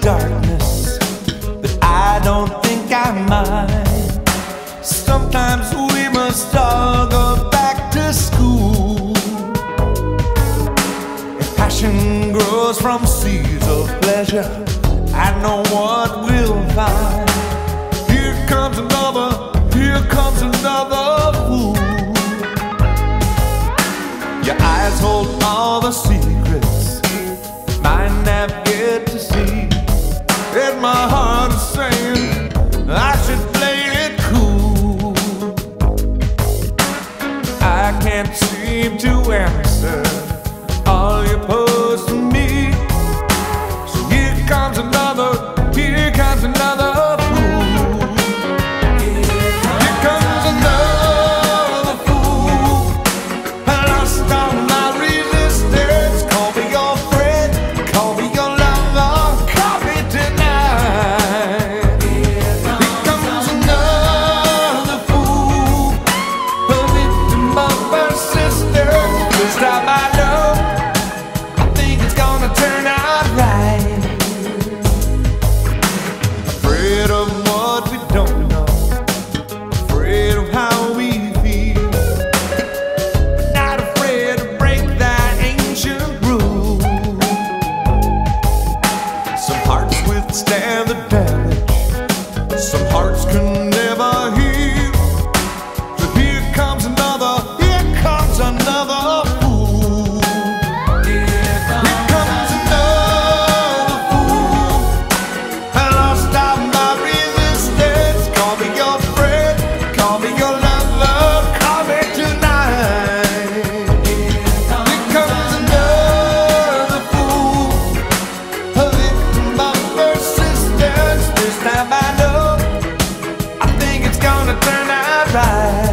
darkness, but I don't think I mind. Sometimes we must all go back to school. If passion grows from seeds of pleasure, I know what we'll find. Here comes another, stand the side